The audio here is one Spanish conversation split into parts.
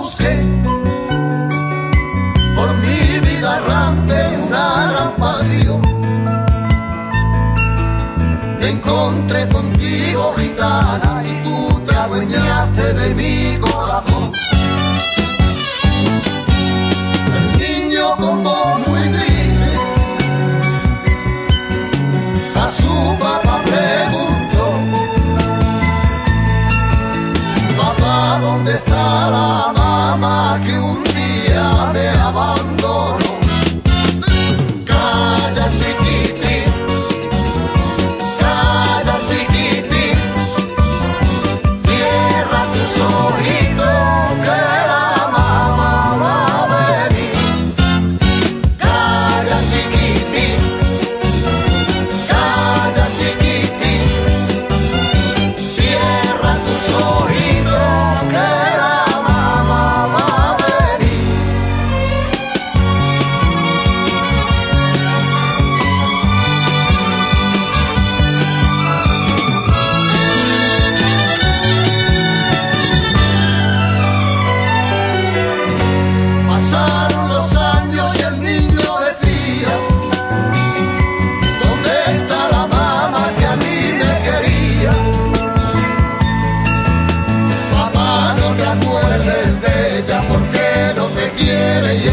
busqué por mi vida errante una gran pasión. Me encontré contigo, gitana, y tú te adueñaste de mi corazón. que o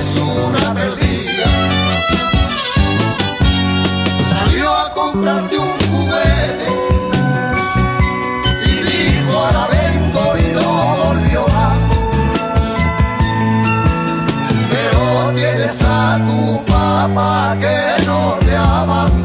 es una perdida. Salió a comprarte un juguete y dijo ahora vengo y no volvió más. Pero tienes a tu papá que no te abandonó.